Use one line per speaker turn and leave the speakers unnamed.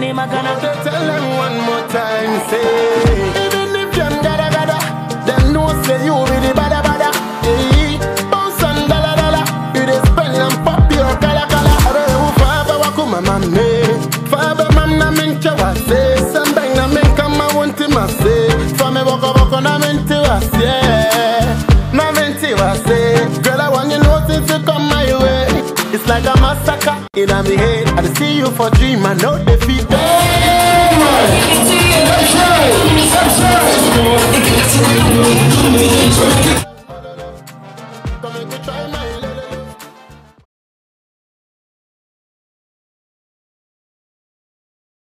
gonna, gonna.
Tell them one more time, say. Even if them gada gada, them know say you be the bada bada. Hey, bounce and dala dala, you dey spend and pop your kala oh, kala. Are you faba wakuma mame? Faba mamna minche wase, sambeng na minka ma wunti mase. Fame boko boko na minti wase, na minti wase. Girl, I want you notice you come my way. It's like a massacre in my head. I see you for dream, I know they. Come and try my